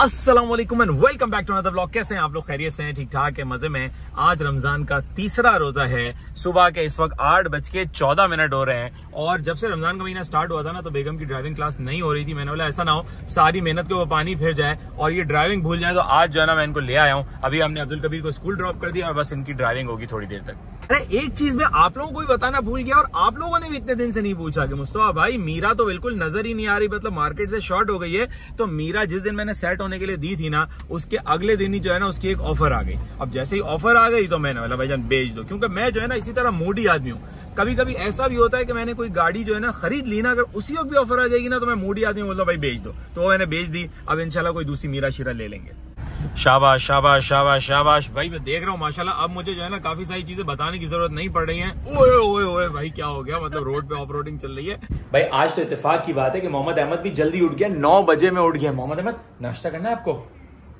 Aslam and welcome back to another blog कैसे हैं आप लोग? खैरियत से हैं? ठीक ठाक है? मज़े में आज रमज़ान का तीसरा रोजा है। सुबह के इस वक्त आठ बज के चौदह मिनट हो रहे हैं। और जब से रमज़ान का महीना स्टार्ट हुआ था ना तो बेगम की ड्राइविंग क्लास नहीं हो रही थी। मैंने बोला, ऐसा ना हो, सारी मेहनत के ऊपर पानी फिर जाए और ये ड्राइविंग भूल जाए तो आज जो है ना, मैं इनको ले आया हूँ। अभी हमने अब्दुल कबीर को स्कूल ड्रॉप कर दिया और बस इनकी ड्राइविंग होगी थोड़ी देर तक। अरे, एक चीज़ में आप लोगों को भी बताना भूल गया और आप लोगों ने भी इतने दिन से नहीं पूछा कि, मुस्तफ़ा भाई, मीरा तो बिल्कुल नज़र ही नहीं आ रही मतलब मार्केट से शॉर्ट हो गई है। तो मीरा जिस दिन मैंने सेट होने के लिए दी थी ना, उसके अगले दिन ही जो है ना उसकी एक ऑफ़र आ गई। अब जैसे ही ऑफ़र आ गई तो मैंने बोला भाईजान बेच दो। क्योंकि मैं जो है ना इसी तरह मोडी आदमी हूँ। कभी कभी ऐसा भी होता है कि मैंने कोई गाड़ी जो है ना खरीद ली ना, अगर उसी वक्त भी ऑफ़र आ जाएगी ना तो मैं मोडी आदमी बोलता भाई बेच दो। तो मैंने बेच दी। अब इनशाला कोई दूसरी मीरा शीरा ले लेंगे। शाबाश शाबाश शाबाश शाबाश। भाई मैं देख रहा हूँ माशाल्लाह अब मुझे जो है ना काफ़ी सारी चीज़ें बताने की ज़रूरत नहीं पड़ रही है। ओए ओए ओए भाई क्या हो गया? मतलब रोड पे ऑफ़ रोडिंग चल रही है। भाई आज तो इत्तेफाक की बात है कि मोहम्मद अहमद भी जल्दी उठ गया नौ बजे में उठ गया। मोहम्मद अहमद नाश्ता करना है आपको?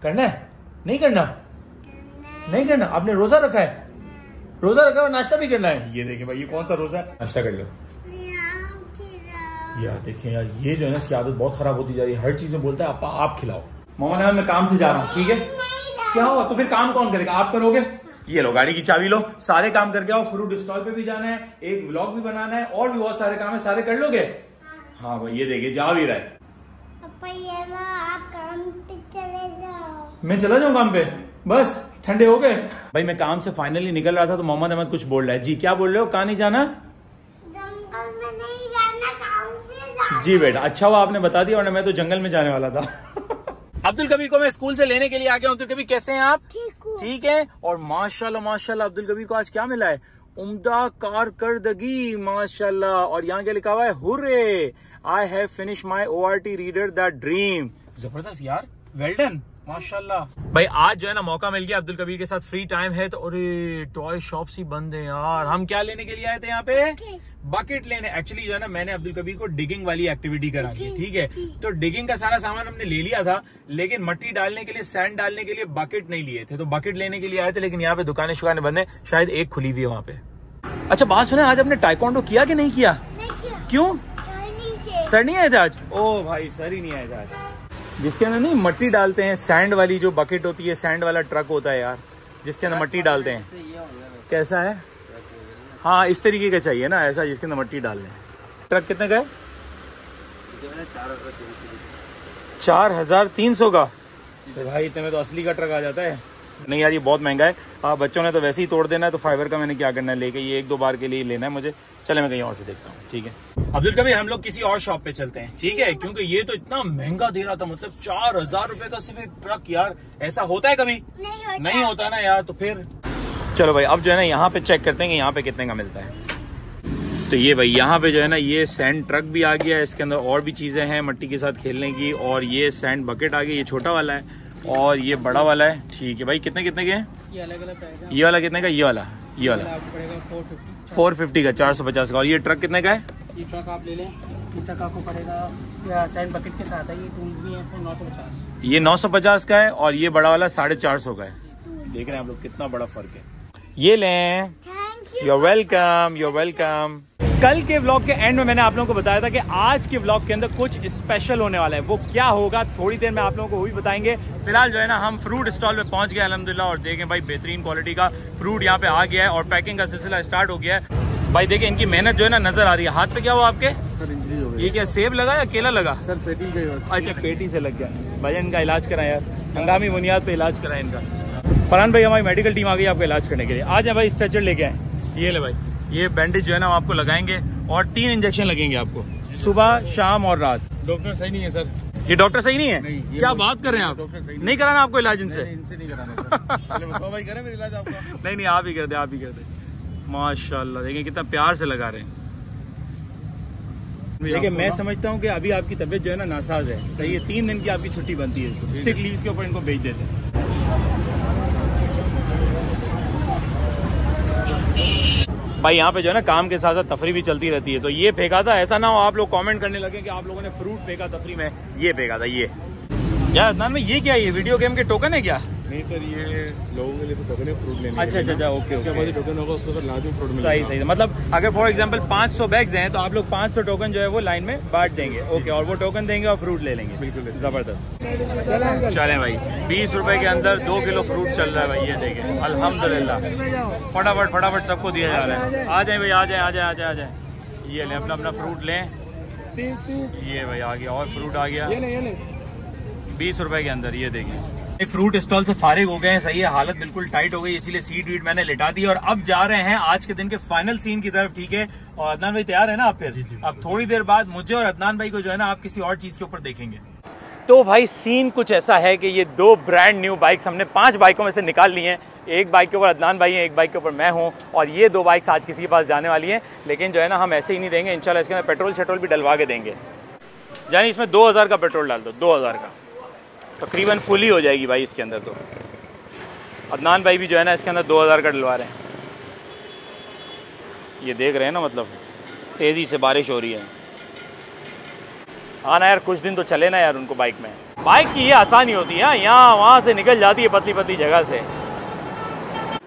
करना है? नहीं करना? नहीं करना? आपने रोजा रखा है? रोजा रखा और नाश्ता भी करना है? ये देखे भाई ये कौन सा रोजा है? नाश्ता कर लो। यार देखें यार ये जो है ना इसकी आदत बहुत खराब होती जा रही है। हर चीज़ में बोलता है आप, आप खिलाओ। मोहम्मद अहमद मैं काम से जा रहा हूँ ठीक है? क्या हुआ? तो फिर काम कौन करेगा? आप करोगे? ये लो गाड़ी की चाबी लो सारे काम करके आओ फ्रूट स्टॉल पे भी जाना है एक ब्लॉग भी बनाना है और भी बहुत सारे काम है सारे कर लोगे? हाँ भाई ये देखिए जा भी रहा है। आप काम पे चले जाओ। मैं चला जाऊँ काम पे? बस ठंडे हो गए। भाई मैं काम से फाइनली निकल रहा था तो मोहम्मद अहमद कुछ बोल रहा है। जी क्या बोल रहे हो? कहा नहीं जाना? जंगल में नहीं जाना गाँव से जाना। जी बेटा अच्छा हुआ आपने बता दिया और मैं तो जंगल में जाने वाला था। अब्दुल कबीर को मैं स्कूल से लेने के लिए आ गया अब्दुल कबीर कैसे हैं आप? ठीक हैं। और माशाल्लाह माशाल्लाह अब्दुल कबीर को आज क्या मिला है? उम्दा कारकर्दगी माशाल्लाह। और यहाँ क्या लिखा हुआ है? Hurray! I have finish my O reader the dream ज़बरदस्त यार। वेल डन माशाल्लाह। भाई आज जो है ना मौका मिल गया अब्दुल कबीर के साथ फ्री टाइम है तो अरे टॉय शॉप्स ही बंद है यार। हम क्या लेने के लिए आए थे यहाँ पे? बकेट लेने। एक्चुअली जो है ना मैंने अब्दुल कबीर को डिगिंग वाली एक्टिविटी करा दी ठीक है? तो डिगिंग का सारा सामान हमने ले लिया था लेकिन मट्टी डालने के लिए सैंड डालने के लिए बकेट नहीं लिए थे। तो बकेट लेने के लिए आए थे लेकिन यहाँ पे दुकानें शुकानें बंद है। शायद एक खुली हुई है वहाँ पे। अच्छा बात सुना आज आपने टाइकोंडो किया कि नहीं किया? नहीं किया। क्यों? सर नहीं आए थे आज? ओ भाई सर ही नहीं आए थे आज। जिसके अंदर नहीं, मट्टी डालते हैं सैंड वाली जो बकेट होती है सैंड वाला ट्रक होता है यार, जिसके अंदर मट्टी डालते हैं। कैसा है? हाँ इस तरीके का चाहिए ना, ऐसा जिसके अंदर मट्टी डाल दें। ट्रक कितने का है? चार हज़ार तीन सौ का। तो भाई, इतने में तो असली का ट्रक आ जाता है। नहीं यार, ये बहुत महँगा है। आप बच्चों ने तो वैसे ही तोड़ देना है तो फाइबर का मैंने क्या करना है? लेके ये एक दो बार के लिए लेना है मुझे। चले मैं कहीं और से देखता हूँ। ठीक है? अब्दुल कभी हम लोग किसी और शॉप पे चलते हैं। ठीक है? क्योंकि ये तो इतना महँगा दे रहा था मतलब चार हज़ार रूपए का सिर्फ़ एक ट्रक यार। ऐसा होता है कभी? नहीं होता। नहीं होता ना यार तो फिर? चलो भाई अब जो है ना यहाँ पे चेक करते हैं कि यहाँ पे कितने का मिलता है। तो ये भाई यहाँ पे जो है ना ये सैंड ट्रक भी आ गया है इसके अंदर और भी चीज़ें हैं मट्टी के साथ खेलने की और ये सैंड बकेट आ गया ये छोटा वाला है और ये बड़ा वाला है। ठीक है भाई कितने कितने के हैं? ये अलग अलग ये वाला कितने का? ये वाला। ये वाला। फोर फिफ्टी का चार सौ पचास का। और ये ट्रक कितने का है? ये ट्रक आप ले लें। ये ट्रक आपको पड़ेगा सैंड बकेट के साथ है। ये टूल्स भी हैं इसमें नौ सौ पचास। ये नौ सौ पचास का है और ये बड़ा वाला साढ़े चार सौ का है। देख रहे हैं आप लोग कितना बड़ा फ़र्क है। ये लें। Your you welcome your welcome कल के व्लॉग के एंड में मैंने आप लोगों को बताया था कि आज के व्लॉग के अंदर कुछ स्पेशल होने वाला है। वो क्या होगा थोड़ी देर में आप लोगों को वो भी बताएँगे। फ़िलहाल जो है ना हम फ्रूट स्टॉल पे पहुँच गए अलहमदिल्ला और देखें भाई बेहतरीन क्वालिटी का फ्रूट यहाँ पे आ गया है और पैकिंग का सिलसिला स्टार्ट हो गया है। भाई देखें इनकी मेहनत जो है ना नज़र आ रही है। हाथ पे क्या हुआ आपके? सर इंजरी हो ये क्या सेब लगा या केला लगा? सर पेटी गई अच्छा पेटी से लग गया। भाई इनका इलाज कराएँ यार। हंगामी बुनियाद पे इलाज कराएँ इनका। फरहान भाई हमारी मेडिकल टीम आ गई आपका इलाज करने के लिए। आज भाई स्ट्रेचर लेके आए। ये ले भाई। ये बैंडेज जो है ना हम आपको लगाएँगे और तीन इंजेक्शन लगेंगे आपको। सुबह शाम और रात। डॉक्टर सही नहीं है सर। ये डॉक्टर सही नहीं है? नहीं, क्या बात कर रहे हैं आप? डॉक्टर सही नहीं। नहीं कराना आपको इलाज इनसे? इनसे नहीं कराना सर। पहले मुस्तफ़ा भाई करें मेरा इलाज आपका। नहीं नहीं आप ही कर दे आप ही कर दे। माशाल्लाह देखिए कितना प्यार से लगा रहे हैं। देखिए मैं समझता हूँ कि अभी आपकी तबीयत जो है ना नासाज है। सही है तीन दिन की आपकी छुट्टी बनती है सिक लीव के ऊपर इनको भेज देते हैं। भाई, यहाँ पे जो है ना, काम के साथ साथ तफरी भी चलती रहती है। तो ये फेंका था, ऐसा ना हो आप लोग कमेंट करने लगे कि आप लोगों ने फ्रूट फेंका तफरी में। ये फेंका था, ये। यार में ये क्या ये वीडियो गेम के टोकन है क्या? नहीं सर ये लोगों के लिए तो टोकन फ्रूट लेने अच्छा, अच्छा, अच्छा, ओके, इसके। बाद टोकन होगा उसको सर लाजमी फ्रूट मिलेगा। सही सही। मतलब अगर फॉर एग्जांपल 500 बैग्स हैं तो आप लोग 500 टोकन जो है वो लाइन में बांट देंगे। ओके और वो टोकन देंगे और फ्रूट ले लेंगे। बिल्कुल। ज़बरदस्त। चलें। भाई। बीस रुपए के अंदर दो किलो फ्रूट चल रहा है भाई ये देखें। अल्हम्दुलिल्लाह। फटाफट फटाफट सबको दिया जा रहा है। आ जाए भाई आ जाए आ जाए आ जाए आ जाए। ये लें अपना अपना फ्रूट लें। ये भाई आ गया और फ्रूट आ गया। बीस रुपए के अंदर ये देखिए फ्रूट स्टॉल से फारिग हो गए हैं। सही है हालत बिल्कुल टाइट हो गई इसीलिए सीट वीट मैंने लिटा दी और अब जा रहे हैं आज के दिन के फाइनल सीन की तरफ़ ठीक है? और अदनान भाई तैयार है ना आप फिर? अब थोड़ी देर बाद मुझे और अदनान भाई को जो है ना आप किसी और चीज़ के ऊपर देखेंगे। तो भाई सीन कुछ ऐसा है कि ये दो ब्रांड न्यू बाइक्स हमने पाँच बाइकों में से निकाल ली हैं। एक बाइक के ऊपर अदनान भाई हैं एक बाइक के ऊपर मैं हूँ और ये दो बाइक्स आज किसी के पास जाने वाली हैं। लेकिन जो है ना हम ऐसे ही नहीं देंगे। इंशाल्लाह इसके अंदर पेट्रोल शेट्रोल भी डलवा के देंगे। यानी इसमें 2000 का पेट्रोल डाल दो 2000 का। तकरीबन फुल ही हो जाएगी भाई इसके अंदर तो। अदनान भाई भी जो है ना इसके अंदर 2000 का डलवा रहे हैं। ये देख रहे हैं ना मतलब तेज़ी से बारिश हो रही है। हाँ ना यार कुछ दिन तो चले ना यार उनको बाइक में। बाइक की ये आसानी होती है हाँ, यहाँ वहाँ से निकल जाती है पतली पतली जगह से।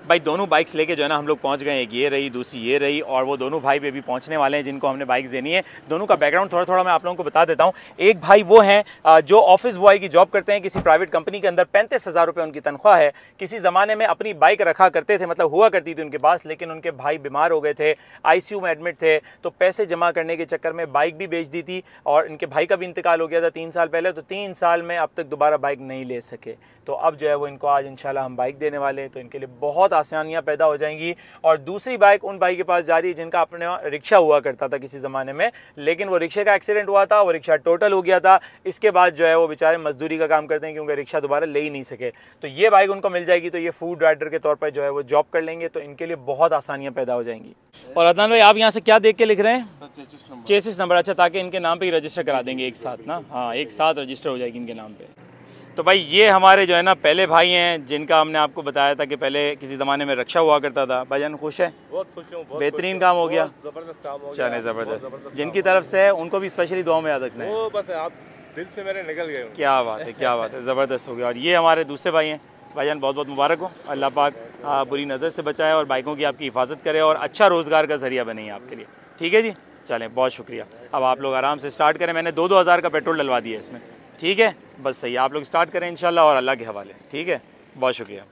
भाई, दोनों बाइक्स लेके जो है ना, हम लोग पहुँच गए एक ये रही, दूसरी ये रही, और वो दोनों भाई भी अभी पहुँचने वाले हैं, जिनको हमने बाइक्स देनी है। दोनों का बैकग्राउंड थोड़ा थोड़ा मैं आप लोगों को बता देता हूँ। एक भाई वो हैं जो ऑफ़िस बॉय की जॉब करते हैं, किसी प्राइवेट कंपनी के अंदर पैंतीस हज़ार रुपये उनकी तनख्वाह है। किसी ज़माने में अपनी बाइक रखा करते थे मतलब हुआ करती थी उनके पास, लेकिन उनके भाई बीमार हो गए थे आईसीयू में एडमिट थे तो पैसे जमा करने के चक्कर में बाइक भी बेच दी थी, और इनके भाई का भी इंतकाल हो गया था तीन साल पहले तो तीन साल में अब तक दोबारा बाइक नहीं ले सके। तो अब जो है वो इनको आज इंशाल्लाह हम बाइक देने वाले हैं तो इनके लिए बहुत आसानियाँ पैदा हो जाएँगी और दूसरी बाइक उन भाई के पास जा रही है जिनका अपने रिक्शा हुआ करता था किसी ज़माने में लेकिन वो रिक्शे का एक्सीडेंट हुआ था वो रिक्शा टोटल हो गया था। इसके बाद जो है वो बेचारे मजदूरी का काम करते हैं क्योंकि रिक्शा दोबारा ले ही नहीं सके। तो ये बाइक उनको मिल जाएगी तो ये फ़ूड राइडर के तौर पर जो है वो जॉब कर लेंगे तो इनके लिए बहुत आसानियाँ पैदा हो जाएँगी। और अदनान भाई आप यहाँ से क्या देख के लिख रहे हैं? Chassis number. अच्छा ताकि इनके नाम पर ही रजिस्टर करा देंगे एक साथ ना? हाँ एक साथ रजिस्टर हो जाएगी इनके नाम पे। तो भाई ये हमारे जो है ना पहले भाई हैं जिनका हमने आपको बताया था कि पहले किसी ज़माने में रक्षा हुआ करता था। भाईजान खुश है? बहुत खुश हूँ बेहतरीन काम हो गया। ज़बरदस्त काम हो चले ज़बरदस्त। जिनकी तरफ़ से है उनको भी स्पेशली दुआ में याद रखना है। वो बस आप दिल से मेरे निकल गए क्या बात है क्या बात है ज़बरदस्त हो गया। और ये हमारे दूसरे भाई हैं। भाईजान बहुत बहुत मुबारक हो। अल्लाह पाक बुरी नज़र से बचाए और बाइकों की आपकी हिफाजत करे और अच्छा रोज़गार का ज़रिया बने आपके लिए। ठीक है जी? चलें बहुत शुक्रिया। अब आप लोग आराम से स्टार्ट करें। मैंने दो दो हज़ार का पेट्रोल डलवा दिया इसमें। ठीक है? बस सही आप लोग स्टार्ट करें इंशाल्लाह और अल्लाह के हवाले। ठीक है? बहुत शुक्रिया।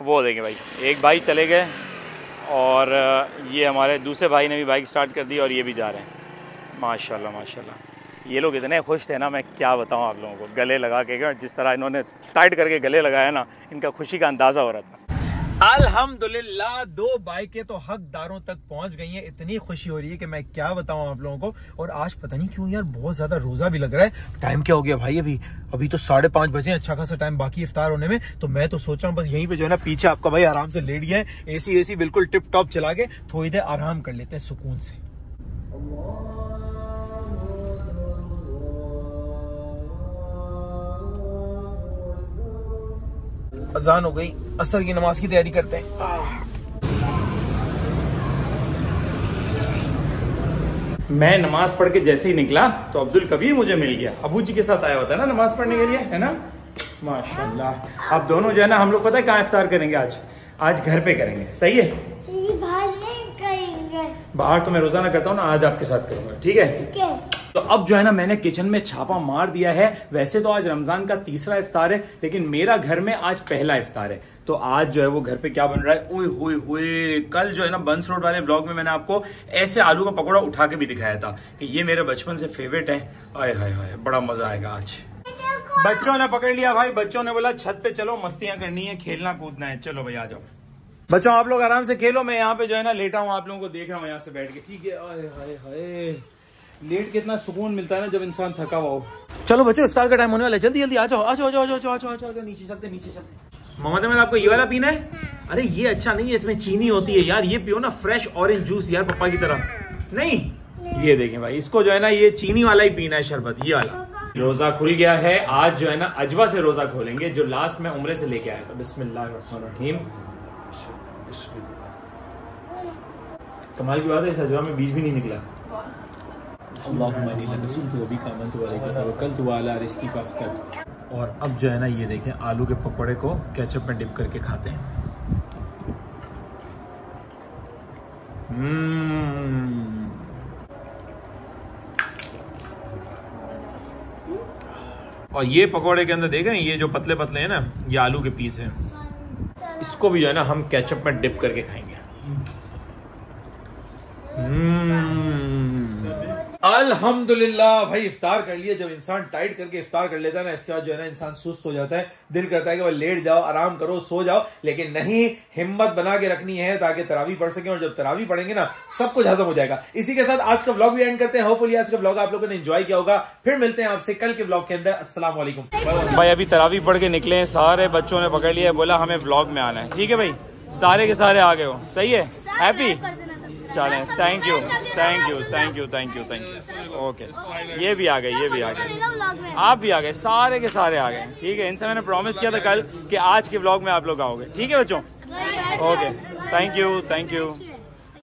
वो देंगे भाई। एक भाई चले गए और ये हमारे दूसरे भाई ने भी बाइक स्टार्ट कर दी और ये भी जा रहे हैं। माशाल्लाह माशाल्लाह। ये लोग इतने खुश थे ना, मैं क्या बताऊँ आप लोगों को? गले लगा के, जिस तरह इन्होंने टाइट करके गले लगाया ना, इनका खुशी का अंदाज़ा हो रहा था। अल्हम्दुलिल्लाह, दो बाइकें तो हकदारों तक पहुँच गई हैं। इतनी खुशी हो रही है कि मैं क्या बताऊँ आप लोगों को। और आज पता नहीं क्यों यार, बहुत ज़्यादा रोजा भी लग रहा है। टाइम क्या हो गया भाई अभी? अभी तो साढ़े पाँच बजे अच्छा खासा टाइम बाकी इफ्तार होने में। तो मैं तो सोच रहा हूँ, बस यहीं पे जो है ना, पीछे आपका भाई आराम से लेट गया है। एसी एसी बिल्कुल टिप टॉप चला के, थोड़ी देर आराम कर लेते हैं सुकून से। अजान हो गई। असर की नमाज़ की तैयारी करते हैं। मैं नमाज़ पढ़ के जैसे ही निकला तो अब्दुल कबीर मुझे मिल गया। अबू जी के साथ आया होता है ना नमाज़ पढ़ने के लिए है ना? माशाल्लाह। अब दोनों जो है ना हम लोग पता है कहाँ इफ्तार करेंगे आज? आज घर पे करेंगे। सही है? बाहर नहीं करेंगे। बाहर तो मैं रोज़ाना करता हूँ ना आज आपके साथ करूँगा। ठीक है? ठीक है। तो अब जो है ना, मैंने किचन में छापा मार दिया है। वैसे तो आज रमज़ान का तीसरा इफ्तार है, लेकिन मेरा घर में आज पहला इफ्तार है। तो आज जो है वो घर पे क्या बन रहा है? ओए होए होए, कल जो है ना बंस रोड वाले ब्लॉग में मैंने आपको ऐसे आलू का पकौड़ा उठा के भी दिखाया था कि ये मेरे बचपन से फेवरेट है। आय हाय हाय, बड़ा मज़ा आएगा आज। बच्चों ने पकड़ लिया भाई, बच्चों ने बोला, छत पे चलो, मस्तियाँ करनी है, खेलना कूदना है। चलो भाई, आ जाओ। बच्चों, आप लोग आराम से खेलो, मैं यहाँ पे जो है ना लेटा हूँ, आप लोगों को देख रहा हूँ यहाँ से बैठ के। ठीक है हाय हाय। लेट के इतना सुकून मिलता है ना जब इंसान थका हुआ हो। चलो बच्चों इफ्तार का टाइम होने वाला है। जल्दी जल्दी आ जाओ आ जाओ आ जाओ आ जाओ आ जाओ आ जाओ नीचे चलते नीचे चलते। मोहम्मद अहमद आपको ये वाला पीना है? अरे ये अच्छा नहीं है इसमें चीनी होती है यार। ये पियो ना फ्रेश ऑरेंज जूस यार पप्पा की तरह। नहीं? ये देखें भाई इसको जो है ना ये चीनी वाला ही पीना है शरबत ये वाला। रोजा खुल गया है आज जो है ना अजवा से रोजा खोलेंगे जो लास्ट में उम्र से लेके आया था। बिस्मिल्लाहिर्रहमानिर्रहीम कमाल की बात है इस अजवा में बीज भी नहीं निकला। और अब जो है ना ये देखें, आलू के पकौड़े को केचप में डिप करके खाते हैं। हम्म। और ये पकौड़े के अंदर देख रहे हैं, ये जो पतले पतले हैं ना, ये आलू के पीस हैं। इसको भी जो है ना हम केचप में डिप करके खाएँगे। अल्हम्दुलिल्लाह भाई इफ्तार कर लिए। जब इंसान टाइट करके इफ्तार कर लेता है ना इसके बाद जो है ना इंसान सुस्त हो जाता है। दिल करता है कि भाई लेट जाओ आराम करो सो जाओ। लेकिन नहीं हिम्मत बना के रखनी है ताकि तरावी पढ़ सके और जब तरावी पढ़ेंगे ना सब कुछ हजम हो जाएगा। इसी के साथ आज का ब्लॉग भी एंड करते हैं। होपफुली आज का ब्लॉग आप लोगों ने एंजॉय किया होगा। फिर मिलते हैं आपसे कल के ब्लॉग के अंदर। अस्सलाम वालेकुम भाई अभी तरावी पढ़ के निकले हैं। सारे बच्चों ने पकड़ लिया बोला हमें ब्लॉग में आना है। ठीक है भाई? सारे के सारे आ गए हो। सही है? हैप्पी चलें। Thank you thank you thank you thank you thank you okay ये भी आ गए ये भी आ गए। आप भी आ गए सारे के सारे आ गए। ठीक है इनसे मैंने प्रॉमिस किया था कल कि आज के ब्लॉग में आप लोग आओगे। ठीक है बच्चों? Okay thank you thank you